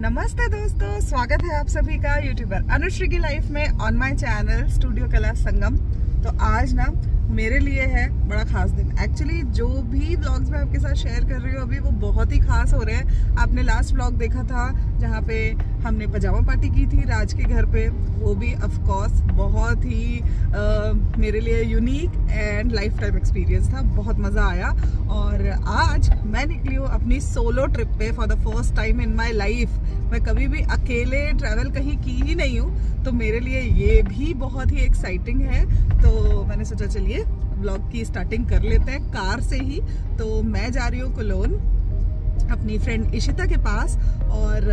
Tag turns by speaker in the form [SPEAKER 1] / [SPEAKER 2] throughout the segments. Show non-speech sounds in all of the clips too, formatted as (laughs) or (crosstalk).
[SPEAKER 1] नमस्ते दोस्तों, स्वागत है आप सभी का यूट्यूबर अनुश्री की लाइफ में ऑन माय चैनल स्टूडियो कला संगम तो आज ना मेरे लिए है बड़ा खास दिन। एक्चुअली जो भी ब्लॉग्स मैं आपके साथ शेयर कर रही हूँ अभी वो बहुत ही खास हो रहे हैं। आपने लास्ट ब्लॉग देखा था जहाँ पे हमने पजामा पार्टी की थी राज के घर पे। वो भी ऑफ़ कोर्स बहुत ही आ, मेरे लिए unique and life time experience था। बहुत मज़ा आया। और आज मैं निकली हूँ अपनी सोलो ट्रिप पे for the first time in my life मैं कभी भी अकेले ट्रैवल कहीं की ही नहीं हूँ। तो मेरे लिए ये भी बहुत ही एक्साइटिंग है। तो मैंने सोचा चलिए ब्लॉग की स्टार्टिंग कर लेते हैं, कार से ही। तो मैं जा रही हूँ कोलोन, अपनी फ्रेंड इशिता के पास, और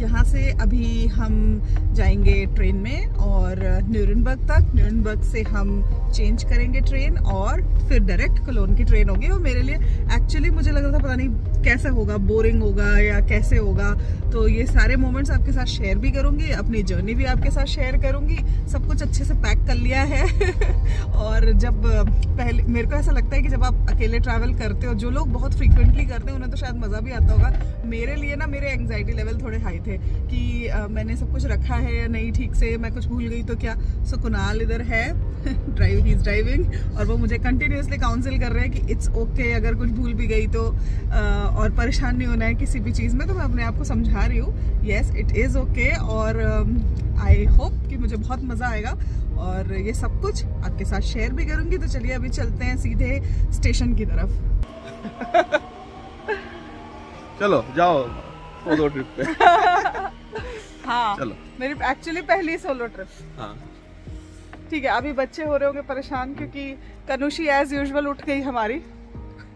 [SPEAKER 1] यहाँ से अभी हम जाएँगे ट्रेन में, और न्यूरनबर्ग तक। न्यूरनबर्ग से हम चेंज करेंगे ट्रेन और फिर डायरेक्ट कलोन की ट्रेन होगी। और मेरे लिए एक्चुअली मुझे लग रहा था पता नहीं कैसा होगा बोरिंग होगा या कैसे होगा। तो ये सारे मोमेंट्स आपके साथ शेयर भी करूँगी, अपनी जर्नी भी आपके साथ शेयर करूँगी। सब कुछ अच्छे से पैक कर लिया है। (laughs) और जब पहले, मेरे को ऐसा लगता है कि जब आप अकेले ट्रैवल करते हो, जो लोग बहुत फ्रिक्वेंटली करते हैं, उन्हें तो शायद मज़ा भी आता होगा। मेरे लिए ना, मेरे एंगजाइटी लेवल थोड़े हाई थे कि मैंने सब कुछ रखा है या नहीं ठीक से, मैं कुछ भूल गई तो क्या? सो कुनाल इधर है। ड्राइव ही ड्राइविंग और वो मुझे कंटिन्यूसली काउंसिल कर रहे हैं कि इट्स ओके okay, अगर कुछ भूल भी गई तो आ, और परेशान नहीं होना है किसी भी चीज़ में तो मैं अपने आप को समझा रही हूँ। येस इट इज़ ओके और आई um, होप कि मुझे बहुत मज़ा आएगा। और ये सब कुछ आपके साथ शेयर भी करूँगी तो चलिए अभी चलते हैं सीधे स्टेशन की तरफ़। (laughs)
[SPEAKER 2] चलो जाओ सोलो ट्रिप पे। (laughs)
[SPEAKER 1] हाँ चलो। मेरी एक्चुअली पहली सोलो ट्रिप हाँ। ठीक है अभी बच्चे हो रहे होंगे परेशान क्योंकि कनुषी एज यूजल उठ गई हमारी।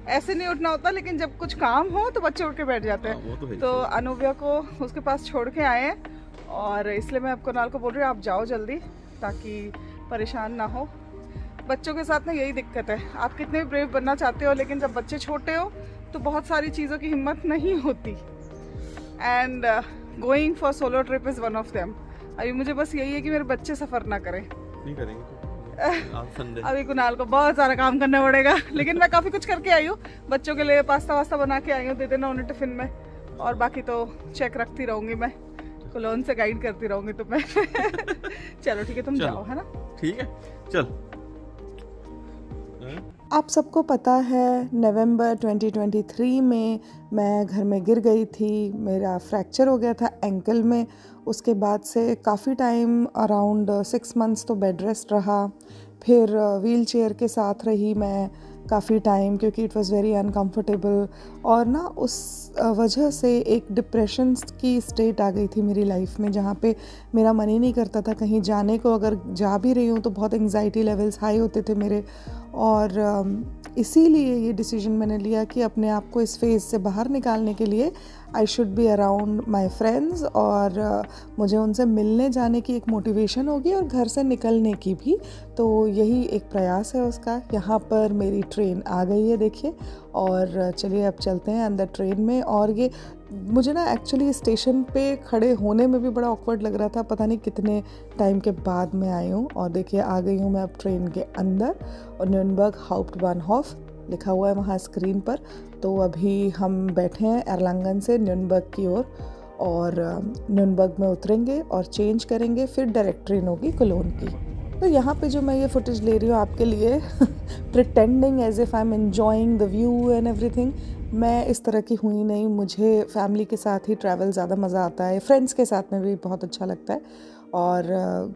[SPEAKER 1] ऐसे नहीं उठना होता लेकिन जब कुछ काम हो तो बच्चे उठ के बैठ जाते हैं। हाँ, तो, तो अनुव्या को उसके पास छोड़ के आए हैं और इसलिए मैं आपको नाल को बोल रही हूँ आप जाओ जल्दी ताकि परेशान ना हो। बच्चों के साथ ना यही दिक्कत है। आप कितने भी ब्रेव बनना चाहते हो लेकिन जब बच्चे छोटे हो तो बहुत सारी चीज़ों की हिम्मत नहीं होती। And going for solo trip is one of them अभी मुझे बस यही है कि मेरे बच्चे सफ़र ना करें। नहीं करेंगे (laughs) अभी कुणाल को बहुत सारा काम करना पड़ेगा लेकिन मैं काफ़ी कुछ करके आई हूँ। बच्चों के लिए पास्ता वास्ता बना के आई हूँ दे देना उन्हें टिफ़िन में। और बाकी तो चेक रखती रहूँगी मैं। कोलोन से गाइड करती रहूँगी तो मैं। (laughs) चलो ठीक है तुम जाओ है ना?
[SPEAKER 2] ठीक है चल।
[SPEAKER 1] आप सबको पता है नवंबर 2023 में मैं घर में गिर गई थी मेरा फ्रैक्चर हो गया था एंकल में। उसके बाद से काफ़ी टाइम अराउंड सिक्स मंथ्स तो बेड रेस्ट रहा। फिर व्हील चेयर के साथ रही मैं काफ़ी टाइम क्योंकि इट वॉज़ वेरी अनकम्फर्टेबल और ना उस वजह से एक डिप्रेशन की स्टेट आ गई थी मेरी लाइफ में, जहाँ पे मेरा मन ही नहीं करता था कहीं जाने को। अगर जा भी रही हूँ तो बहुत एंगजाइटी लेवल्स हाई होते थे मेरे। और इसीलिए ये डिसीज़न मैंने लिया कि अपने आप को इस फ़ेज़ से बाहर निकालने के लिए I should be around my friends और uh, मुझे उनसे मिलने जाने की एक मोटिवेशन होगी और घर से निकलने की भी। तो यही एक प्रयास है उसका। यहाँ पर मेरी ट्रेन आ गई है देखिए। और चलिए अब चलते हैं अंदर ट्रेन में। और ये मुझे ना एक्चुअली स्टेशन पे खड़े होने में भी बड़ा ऑकवर्ड लग रहा था। पता नहीं कितने टाइम के बाद मैं आई हूँ। और देखिए आ गई हूँ मैं अब ट्रेन के अंदर। और न्यूनबर्ग हाउप्ट वन हॉफ लिखा हुआ है वहाँ स्क्रीन पर। तो अभी हम बैठे हैं एरलांगन से न्यूनबर्ग की ओर और न्यूनबर्ग में उतरेंगे और चेंज करेंगे फिर डायरेक्ट ट्रेन होगी कोलोन की। तो यहाँ पे जो मैं ये फुटेज ले रही हूँ आपके लिए pretending as if I am enjoying the view and everything मैं इस तरह की हुई नहीं। मुझे फैमिली के साथ ही ट्रैवल ज़्यादा मज़ा आता है। फ्रेंड्स के साथ में भी बहुत अच्छा लगता है। और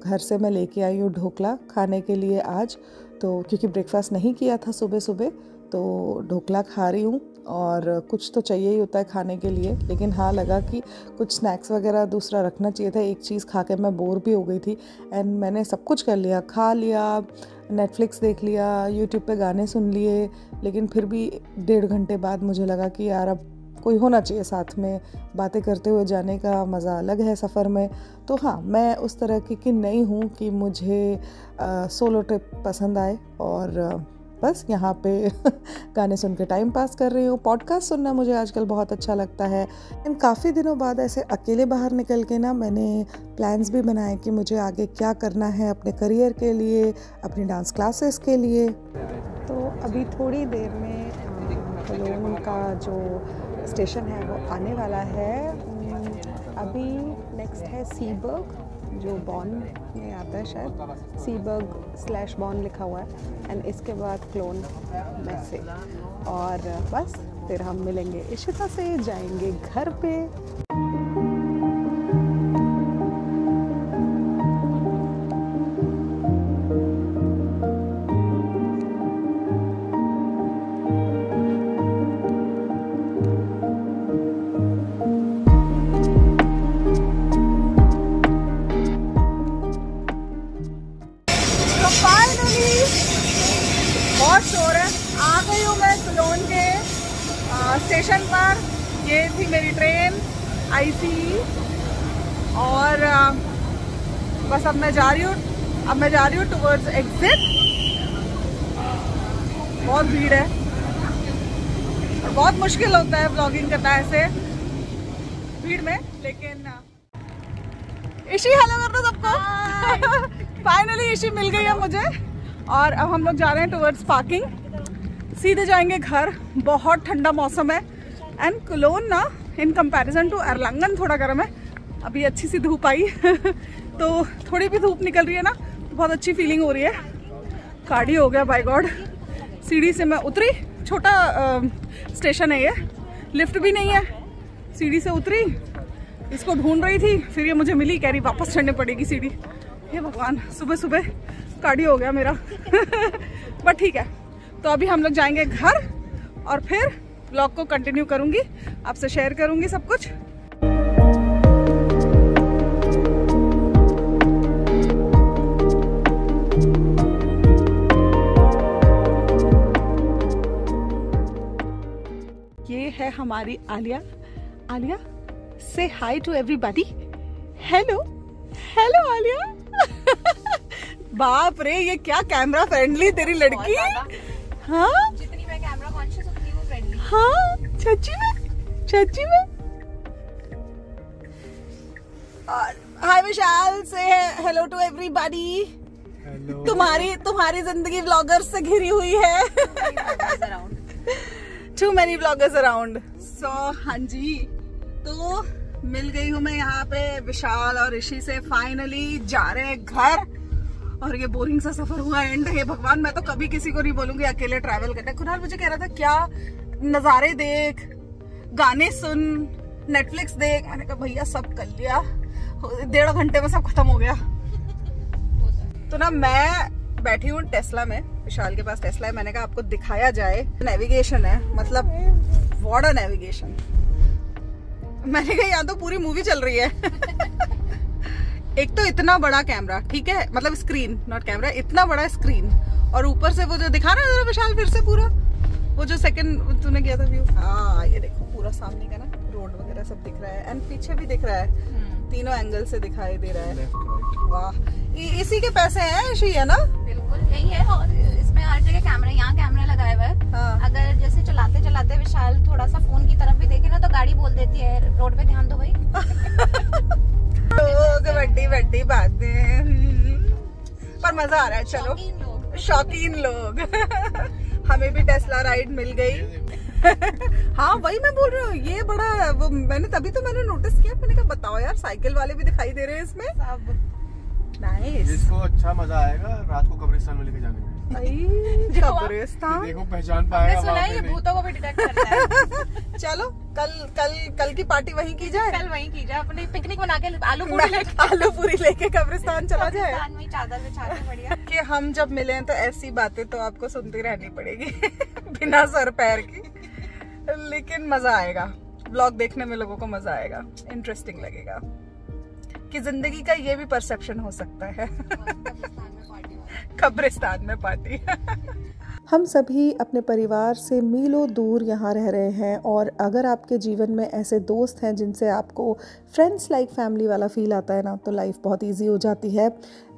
[SPEAKER 1] घर से मैं लेके आई हूँ ढोकला खाने के लिए आज। तो क्योंकि ब्रेकफास्ट नहीं किया था सुबह सुबह तो ढोकला खा रही हूँ और कुछ तो चाहिए ही होता है खाने के लिए। लेकिन हाँ लगा कि कुछ स्नैक्स वगैरह दूसरा रखना चाहिए था। एक चीज़ खा के मैं बोर भी हो गई थी एंड मैंने सब कुछ कर लिया। खा लिया नेटफ्लिक्स देख लिया यूट्यूब पे गाने सुन लिए। लेकिन फिर भी डेढ़ घंटे बाद मुझे लगा कि यार अब कोई होना चाहिए साथ में। बातें करते हुए जाने का मज़ा अलग है सफ़र में। तो हाँ मैं उस तरह की कि नहीं हूँ कि मुझे आ, सोलो ट्रिप पसंद आए और बस यहाँ पे (laughs) गाने सुन के टाइम पास कर रही हूँ। पॉडकास्ट सुनना मुझे आजकल बहुत अच्छा लगता है। इन काफ़ी दिनों बाद ऐसे अकेले बाहर निकल के ना मैंने प्लान्स भी बनाए कि मुझे आगे क्या करना है अपने करियर के लिए, अपनी डांस क्लासेस के लिए। तो अभी थोड़ी देर में कलोन का जो स्टेशन है वो आने वाला है। अभी नेक्स्ट है सीबर्ग जो बॉन में आता है शायद सीबर्ग स्लैश बॉन लिखा हुआ है एंड इसके बाद क्लोन में से और बस, फिर हम मिलेंगे। इशिता से जाएँगे घर पे। स्टेशन पर। ये थी मेरी ट्रेन आईसी और आ, बस अब मैं जा रही हूँ। अब मैं जा रही हूँ टुवर्ड्स एग्जिट बहुत भीड़ है। और बहुत मुश्किल होता है ब्लॉगिंग करना ऐसे भीड़ में लेकिन इशी हेलो कर दो सबको। फाइनली (laughs) इशी मिल गई है मुझे। और अब हम लोग जा रहे हैं टुवर्ड्स पार्किंग सीधे जाएँगे घर। बहुत ठंडा मौसम है। एंड कुलोन ना इन कंपैरिजन टू अरलंगन थोड़ा गर्म है। अभी अच्छी सी धूप आई। (laughs) तो थोड़ी भी धूप निकल रही है ना तो बहुत अच्छी फीलिंग हो रही है। गाड़ी हो गया बाय गॉड सीढ़ी से मैं उतरी। छोटा स्टेशन है ये। लिफ्ट भी नहीं है। सीढ़ी से उतरी। इसको ढूंढ रही थी। फिर ये मुझे मिली, कह रही, वापस चढ़ने पड़ेगी सीढ़ी। हे भगवान सुबह सुबह काढ़ी हो गया मेरा। (laughs) बट ठीक है। तो अभी हम लोग जाएँगे घर और फिर ब्लॉग को कंटिन्यू करूँगी। आपसे शेयर करूँगी सब कुछ। ये है हमारी Aliya. Aliya say hi to everybody hello hello Aliya. (laughs) बाप रे, ये क्या कैमरा फ्रेंडली तेरी लड़की? हाँ?
[SPEAKER 3] जितनी मैं कैमरा कॉन्शियस उतनी वो फ्रेंडली
[SPEAKER 1] हाँ? सच्ची में? सच्ची में? और हाय विशाल से हेलो टू एवरीबॉडी तुम्हारी तुम्हारी ज़िंदगी व्लॉगर्स से घिरी हुई है। Too many bloggers around so हाँ जी। तो मिल गई हूँ मैं यहाँ पे विशाल और ऋषि से फाइनली जा रहे हैं घर। और ये बोरिंग सा सफ़र हुआ एंड हे। भगवान, मैं तो कभी किसी को नहीं बोलूँगी, अकेले ट्रैवल करना। कुणाल, मुझे कह रहा था, क्या नजारे देख, गाने सुन नेटफ्लिक्स देख। मैंने कहा, भैया, सब कर लिया। डेढ़ घंटे में सब खत्म हो गया। तो ना, मैं बैठी हूँ टेस्ला में, विशाल के पास टेस्ला है। मैंने कहा, आपको दिखाया जाए नेविगेशन है। मतलब वॉट नेविगेशन मैंने कहा, यहाँ तो पूरी मूवी चल रही है। (laughs) एक तो इतना बड़ा कैमरा ठीक है? मतलब स्क्रीन नॉट कैमरा इतना बड़ा स्क्रीन और ऊपर से वो जो दिखा रहा है विशाल फिर से पूरा वो जो सेकंड तूने किया था व्यू हाँ ये देखो पूरा सामने का ना रोड वगैरह सब दिख रहा है। एंड पीछे भी दिख रहा है। तीनों एंगल से दिखाई दे रहा है। वाह। इसी के पैसे हैं है ना?
[SPEAKER 3] बिल्कुल यही है। और इसमें हर जगह कैमरा यहाँ कैमरा लगाया हुआ है।
[SPEAKER 1] हाँ।
[SPEAKER 3] अगर जैसे चलाते चलाते विशाल थोड़ा सा फ़ोन की तरफ़ भी देखे ना तो गाड़ी बोल देती है रोड पे ध्यान दो भाई।
[SPEAKER 1] बड्डी बातें। पर मज़ा आ रहा है चलो।
[SPEAKER 3] शौकीन लोग। (laughs)
[SPEAKER 1] हमें भी टेस्ला राइड मिल गई। (laughs) हाँ वही मैं बोल रही हूँ ये बड़ा वो मैंने तभी तो मैंने नोटिस किया मैंने कहा बताओ यार साइकिल वाले भी दिखाई दे रहे हैं इसमें।
[SPEAKER 3] सब।
[SPEAKER 1] नाइस
[SPEAKER 4] जिसको अच्छा मज़ा आएगा रात को कब्रिस्तान में लेके जाने में। देखो पहचान पाएगा
[SPEAKER 3] सुना है ये भूतों को भी डिटेक्ट करता है। (laughs)
[SPEAKER 1] चलो कल कल कल की पार्टी वहीं की जाए।
[SPEAKER 3] कल वहीं की जाए अपनी पिकनिक बना के आलू पूरी लेके।
[SPEAKER 1] आलू पूरी लेके कब्रिस्तान चला जाए।
[SPEAKER 3] कब्रिस्तान में चादर बिछा के बढ़िया।
[SPEAKER 1] कि हम जब मिले तो ऐसी बातें तो आपको सुनती रहनी पड़ेगी (laughs) बिना सर पैर की। लेकिन मज़ा आएगा। ब्लॉग देखने में लोगों को मज़ा आएगा। इंटरेस्टिंग लगेगा। कि ज़िंदगी का ये भी परसेप्शन हो सकता है। कब्रिस्तान में पार्टी। हम सभी अपने परिवार से मीलों दूर यहाँ रह रहे हैं और अगर आपके जीवन में ऐसे दोस्त हैं जिनसे आपको फ्रेंड्स लाइक फैमिली वाला फील आता है ना तो लाइफ बहुत इजी हो जाती है।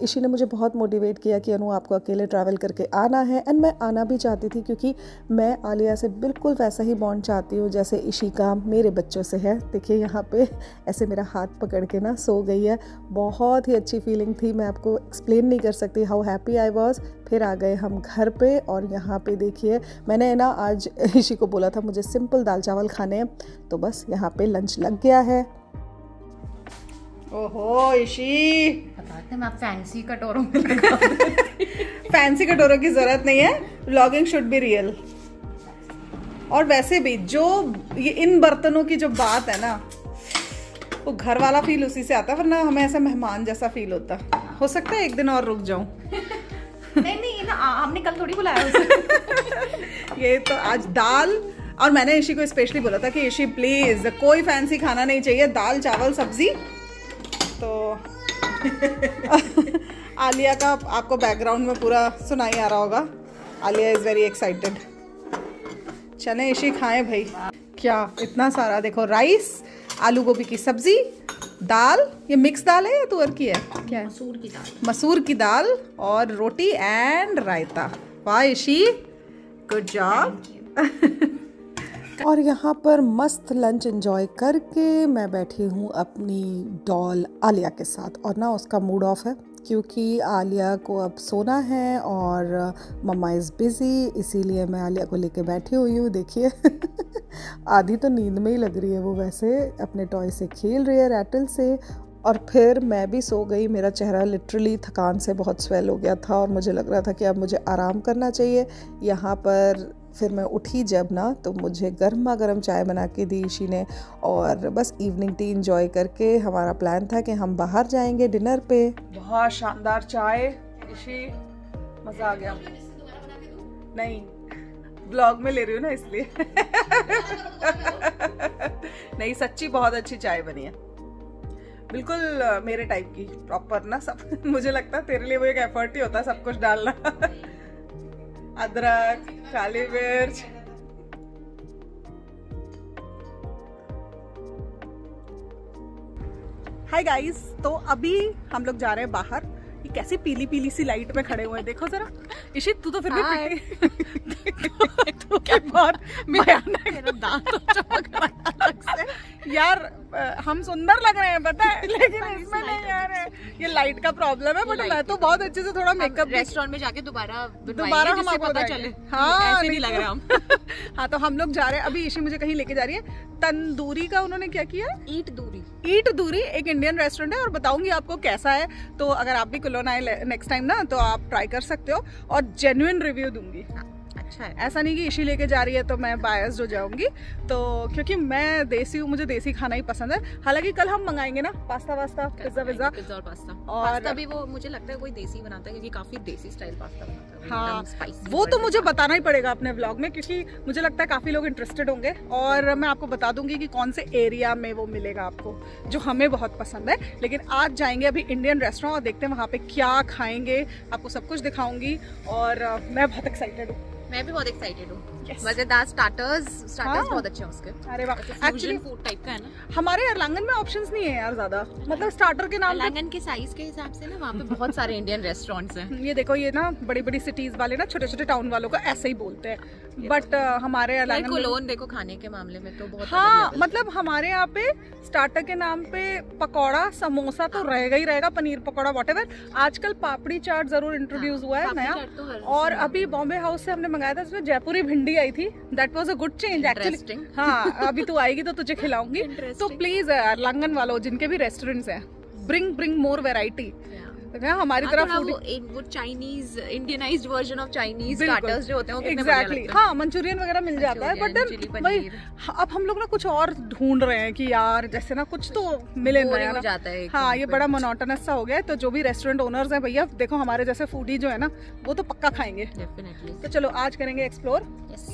[SPEAKER 1] इशी ने मुझे बहुत मोटिवेट किया कि अनु आपको अकेले ट्रैवल करके आना है। एंड मैं आना भी चाहती थी क्योंकि मैं आलिया से बिल्कुल वैसा ही बॉन्ड चाहती हूँ, जैसे इशी का मेरे बच्चों से है। देखिए यहाँ पे (laughs) ऐसे मेरा हाथ पकड़ के ना सो गई है। बहुत ही अच्छी फीलिंग थी। मैं आपको एक्सप्लेन नहीं कर सकती हाउ हैप्पी आई वॉज़ फिर आ गए हम घर पे और यहाँ पे देखिए, मैंने ना आज (laughs) इशी को बोला था, मुझे सिंपल दाल चावल खाने हैं। तो बस यहाँ पे लंच लग गया है। ओहो ईशी।
[SPEAKER 3] बताते मैं फैंसी कटोरों में
[SPEAKER 1] फैंसी (laughs) कटोरों की ज़रूरत नहीं है। व्लॉगिंग शुड बी रियल और वैसे भी जो ये इन बर्तनों की जो बात है ना वो घर वाला फील उसी से आता है वरना हमें ऐसा मेहमान जैसा फील होता। हो सकता है एक दिन और रुक जाऊँ।
[SPEAKER 3] नहीं नहीं ना हमने कल थोड़ी बुलाया उसे। (laughs)
[SPEAKER 1] ये तो आज दाल और मैंने ईशी को स्पेशली बोला था कि ईशी प्लीज़ कोई फैंसी खाना नहीं चाहिए दाल चावल सब्ज़ी। तो (laughs) आलिया का आपको बैकग्राउंड में पूरा सुनाई आ रहा होगा। आलिया इज़ वेरी एक्साइटेड चले ईशी खाएँ भाई। क्या इतना सारा देखो राइस आलू गोभी की सब्ज़ी दाल ये मिक्स दाल है या तुअर की है? क्या है?
[SPEAKER 3] मसूर की दाल।
[SPEAKER 1] मसूर की दाल और रोटी एंड रायता। वाह ईशी गुड जॉब और यहाँ पर मस्त लंच एंजॉय करके मैं बैठी हूँ अपनी डॉल आलिया के साथ। और ना उसका मूड ऑफ़ है, क्योंकि आलिया को अब सोना है और मम्मा इज़ बिज़ी इसीलिए मैं आलिया को लेके बैठी हुई हूँ। देखिए, (laughs) आधी तो नींद में ही लग रही है वो वैसे, अपने टॉय से खेल रही है रैटल से। और फिर मैं भी सो गई, मेरा चेहरा लिटरली थकान से बहुत स्वेल हो गया था और मुझे लग रहा था कि अब मुझे आराम करना चाहिए। यहाँ पर फिर मैं उठी जब ना तो मुझे गर्मा गर्म चाय बना के दी ईशी ने और बस इवनिंग टी इंजॉय करके हमारा प्लान था कि हम बाहर जाएँगे डिनर पे। बहुत शानदार चाय। ईशी मज़ा आ गया। नहीं ब्लॉग में ले रही हूँ ना इसलिए। (laughs) नहीं, सच्ची बहुत अच्छी चाय बनी है। बिल्कुल, मेरे टाइप की प्रॉपर ना सब। (laughs) मुझे लगता है तेरे लिए वो एक एफर्ट ही होता है सब कुछ डालना। (laughs) अदरक काली मिर्च। हाय गाइस तो अभी हम लोग जा रहे हैं बाहर। ये कैसी पीली पीली सी लाइट में खड़े हुए हैं? देखो जरा। इशित तू तो फिर भी
[SPEAKER 3] Hi.
[SPEAKER 1] पिटी (laughs) तू क्या बहुत (laughs)
[SPEAKER 3] मेरा दांत तो चमक रहा है
[SPEAKER 1] यार हम सुंदर लग रहे हैं पता है? (laughs) लेकिन इसमें नहीं यार ये लाइट का प्रॉब्लम है बट मैं तो बहुत अच्छे से थोड़ा मेकअप
[SPEAKER 3] रेस्टोरेंट में जाके दोबारा
[SPEAKER 1] दोबारा हम आपको
[SPEAKER 3] पता चले।
[SPEAKER 1] हाँ
[SPEAKER 3] ऐसे नहीं लग रहे (laughs) हम।
[SPEAKER 1] हाँ तो हम लोग जा रहे हैं। अभी ईशी मुझे कहीं लेके जा रही है। तंदूरी का उन्होंने क्या किया?
[SPEAKER 3] ईट दूरी।
[SPEAKER 1] ईट दूरी एक इंडियन रेस्टोरेंट है और बताऊँगी आपको कैसा है। तो अगर आप भी कुलोन आए नेक्स्ट टाइम ना तो आप ट्राई कर सकते हो और जेन्युइन रिव्यू दूँगी।
[SPEAKER 3] अच्छा है।
[SPEAKER 1] ऐसा नहीं कि इसी लेके जा रही है तो मैं बायस हो जाऊँगी। तो क्योंकि मैं देसी हूँ मुझे देसी खाना ही पसंद है। हालाँकि कल हम मंगाएँगे ना पास्ता वास्ता पिज्जा विज्जा
[SPEAKER 3] पिज्जा। और पास्ता।
[SPEAKER 1] और-
[SPEAKER 3] पास्ता भी वो मुझे लगता है कोई देसी बनाता है क्योंकि काफ़ी देसी स्टाइल पास्ता बनाता है
[SPEAKER 1] हाँ वो तो मुझे बताना ही पड़ेगा अपने ब्लॉग में क्योंकि मुझे लगता है काफ़ी लोग इंटरेस्टेड होंगे। और मैं आपको बता दूँगी कि कौन से एरिया में वो मिलेगा आपको जो हमें बहुत पसंद है। लेकिन आज जाएँगे अभी इंडियन रेस्टोरेंट और देखते हैं वहाँ पे क्या खाएँगे। आपको सब कुछ दिखाऊँगी और मैं बहुत एक्साइटेड हूँ।
[SPEAKER 3] मैं भी बहुत एक्साइटेड हूँ।
[SPEAKER 1] Yes.
[SPEAKER 3] मज़ेदार स्टार्टर्स स्टार्टर्स
[SPEAKER 1] हाँ।
[SPEAKER 3] बहुत अच्छे हैं उसके।
[SPEAKER 1] अरे वाह। एक्चुअली
[SPEAKER 3] फ़ूड टाइप का है ना?
[SPEAKER 1] हमारे अरलांगन में ऑप्शंस नहीं है यार ज़्यादा। मतलब स्टार्टर के नाम पे
[SPEAKER 3] के साइज़ के हिसाब से ना वहाँ पे बहुत सारे इंडियन रेस्टोरेंट्स हैं। (laughs)
[SPEAKER 1] ये देखो ये ना बड़ी बड़ी सिटीज़ वाले ना छोटे छोटे टाउन वालों को ऐसे ही बोलते हैं। बट हमारे
[SPEAKER 3] लाइक
[SPEAKER 1] अरलांगन
[SPEAKER 3] कोलोन देखो खाने के मामले में तो बहुत
[SPEAKER 1] हाँ मतलब हमारे यहाँ पे स्टार्टर के नाम पे पकौड़ा समोसा तो रहेगा ही रहेगा पनीर पकौड़ा वॉट आजकल पापड़ी चाट ज़रूर इंट्रोड्यूस हुआ है नया।
[SPEAKER 3] तो
[SPEAKER 1] और अभी बॉम्बे हाउस से हमने मंगाया था जिसमें जयपुरी भिंडी आई थी। That was a good change actually हाँ अभी तू आएगी तो तुझे खिलाऊँगी। तो प्लीज़ लंगन वालों जिनके भी रेस्टोरेंट्स हैं ब्रिंग ब्रिंग मोर वेराइटी हमारी
[SPEAKER 3] हाँ,
[SPEAKER 1] तरह
[SPEAKER 3] वो इन- वो Chinese Indianized version of Chinese starters जो होते हैं
[SPEAKER 1] एग्जैक्टली
[SPEAKER 3] हाँ।
[SPEAKER 1] मंचूरियन वगैरह मिल जाता है बट देन भाई अब हम लोग ना कुछ और ढूंढ रहे हैं कि यार जैसे ना कुछ तो मिले ना
[SPEAKER 3] हो जाता है
[SPEAKER 1] हाँ ये बड़ा मोनोटनस सा हो गया है तो जो भी रेस्टोरेंट ओनर्स हैं भैया देखो हमारे जैसे फूडी जो है ना वो तो पक्का खाएँगे। तो चलो आज करेंगे एक्सप्लोर.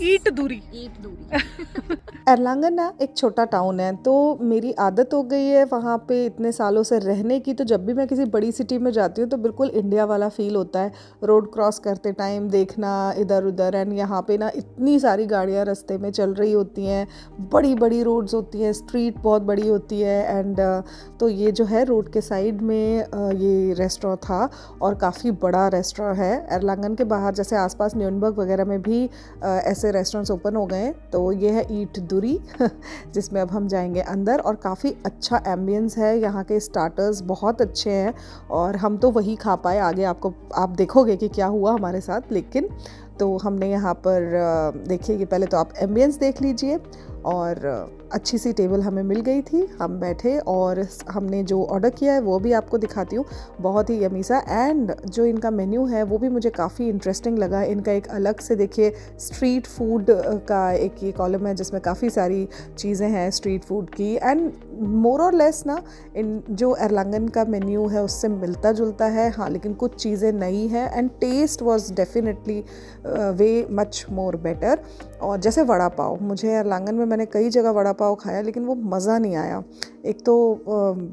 [SPEAKER 1] ईट दूरी।
[SPEAKER 3] ईट दूरी।
[SPEAKER 1] एरलांगन ना एक छोटा टाउन है तो मेरी आदत हो गई है वहाँ पे इतने सालों से रहने की तो जब भी मैं किसी बड़ी सिटी में जाती हूँ तो बिल्कुल इंडिया वाला फील होता है। रोड क्रॉस करते टाइम देखना इधर उधर एंड यहाँ पे ना इतनी सारी गाड़ियाँ रास्ते में चल रही होती हैं। बड़ी बड़ी रोड्स होती हैं स्ट्रीट बहुत बड़ी होती है एंड तो ये जो है रोड के साइड में ये रेस्टोरेंट था और काफ़ी बड़ा रेस्टोरेंट है। एरलांगन के बाहर जैसे आसपास न्यूनबर्ग वगैरह में भी ऐसे रेस्टोरेंट्स ओपन हो गए हैं तो ये है ईट दूरी (laughs) जिसमें अब हम जाएँगे अंदर और काफ़ी अच्छा एम्बियंस है। यहाँ के स्टार्टर्स बहुत अच्छे हैं और हम तो वही खा पाए। आगे आपको, आप देखोगे कि क्या हुआ हमारे साथ, लेकिन तो हमने यहाँ पर देखिए कि पहले तो आप एम्बियंस देख लीजिए और
[SPEAKER 5] अच्छी सी टेबल हमें मिल गई थी, हम बैठे और हमने जो ऑर्डर किया है वो भी आपको दिखाती हूँ। बहुत ही यमी सा एंड जो इनका मेन्यू है वो भी मुझे काफ़ी इंटरेस्टिंग लगा। इनका एक अलग से देखिए स्ट्रीट फ़ूड का एक ये कॉलम है जिसमें काफ़ी सारी चीज़ें हैं स्ट्रीट फ़ूड की। एंड मोर और लेस ना, इन जो एरलांगन का मेन्यू है उससे मिलता जुलता है। हाँ लेकिन कुछ चीज़ें नई हैं and taste was definitely way much more better और जैसे वड़ा पाव, मुझे एरलांगन में मैंने कई जगह वड़ा पाव खाया, लेकिन वो मज़ा नहीं आया। एक तो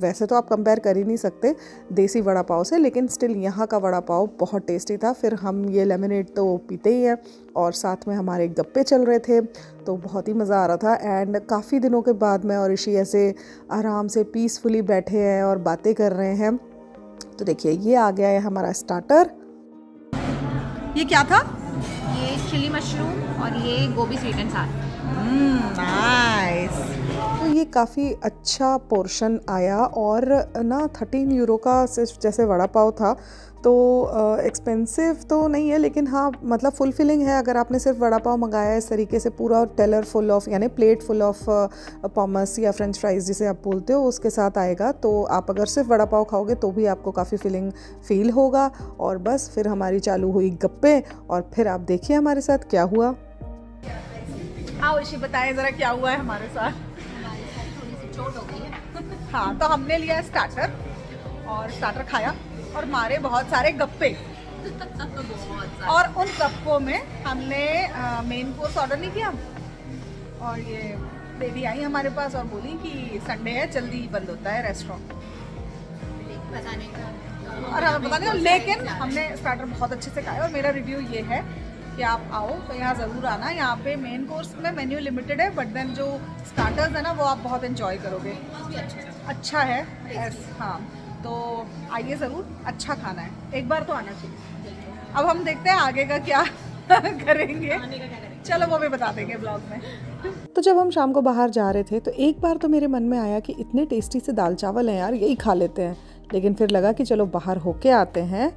[SPEAKER 5] वैसे तो आप कंपेयर कर ही नहीं सकते देसी वड़ा पाव से, लेकिन स्टिल यहाँ का वड़ा पाव बहुत टेस्टी था। फिर हम ये लेमनेड तो पीते ही हैं और साथ में हमारे गप्पे चल रहे थे तो बहुत ही मज़ा आ रहा था। एंड काफ़ी दिनों के बाद मैं और ऋषि ऐसे आराम से पीसफुली बैठे हैं और बातें कर रहे हैं। तो देखिए, ये आ गया है हमारा स्टार्टर ये क्या था?
[SPEAKER 3] ये चिली मशरूम और ये गोभी स्वीट एंड
[SPEAKER 5] तो ये काफ़ी अच्छा पोर्शन आया और ना थर्टीन यूरो का सिर्फ़ जैसे वड़ा पाव था तो एक्सपेंसिव तो नहीं है, लेकिन हाँ मतलब फुलफिलिंग है अगर आपने सिर्फ़ वड़ा पाव मंगाया है इस तरीके से पूरा टेलर फुल ऑफ़ यानी प्लेट फुल ऑफ़ पॉमस या फ्रेंच फ्राइज जिसे आप बोलते हो, उसके साथ आएगा। तो आप अगर सिर्फ़ वड़ा पाव खाओगे तो भी आपको काफ़ी फिलिंग फील होगा। और बस फिर हमारी चालू हुई गप्पे और फिर आप देखिए हमारे साथ क्या हुआ।
[SPEAKER 1] आओ इसी बताएँ ज़रा क्या हुआ है हमारे साथ।
[SPEAKER 3] हमारे साथ थोड़ी सी चोट हो गई है
[SPEAKER 1] हाँ तो हमने लिया स्टार्टर और स्टार्टर खाया और मारे बहुत सारे गप्पे। और उन गप्पों में हमने मेन कोर्स ऑर्डर नहीं किया। और ये बेबी आई हमारे पास और बोली कि संडे है जल्दी बंद होता है रेस्टोरेंट और हमें पता नहीं लेकिन हमने स्टार्टर बहुत अच्छे से खाया और मेरा रिव्यू ये है कि आप आओ तो यहाँ ज़रूर आना। यहाँ पे मेन कोर्स में मेन्यू लिमिटेड है बट देन जो स्टार्टर्स है ना, वो आप बहुत इन्जॉय करोगे। अच्छा है यस हाँ। तो आइए ज़रूर अच्छा खाना है। एक बार तो आना चाहिए। अब हम देखते हैं आगे का क्या (laughs) करेंगे। चलो, वो भी बता देंगे ब्लॉग में।
[SPEAKER 5] तो जब हम शाम को बाहर जा रहे थे तो एक बार तो मेरे मन में आया कि इतने टेस्टी से दाल चावल हैं यार, यही खा लेते हैं। लेकिन फिर लगा कि चलो, बाहर होके आते हैं।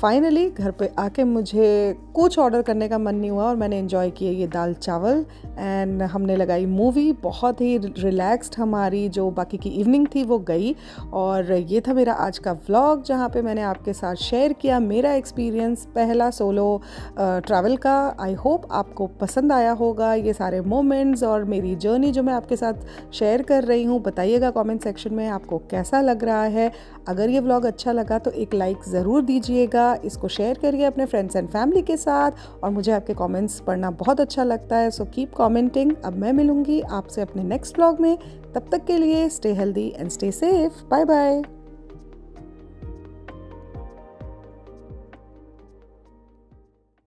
[SPEAKER 5] फाइनली घर पे आके मुझे कुछ ऑर्डर करने का मन नहीं हुआ और मैंने इन्जॉय किए ये दाल चावल। एंड हमने लगाई मूवी बहुत ही रिलैक्स्ड हमारी जो बाकी की इवनिंग थी वो गई। और ये था मेरा आज का व्लॉग जहाँ पे मैंने आपके साथ शेयर किया मेरा एक्सपीरियंस पहला सोलो ट्रैवल का। आई होप आपको पसंद आया होगा ये सारे मोमेंट्स और मेरी जर्नी जो मैं आपके साथ शेयर कर रही हूँ। बताइएगा कॉमेंट सेक्शन में आपको कैसा लग रहा है। अगर ये व्लॉग अच्छा लगा तो एक लाइक ज़रूर दीजिएगा। इसको शेयर करिए अपने फ्रेंड्स एंड फैमिली के साथ और मुझे आपके कमेंट्स पढ़ना बहुत अच्छा लगता है। सो कीप कमेंटिंग अब मैं मिलूँगी आपसे अपने नेक्स्ट व्लॉग में। तब तक के लिए stay healthy and stay safe bye bye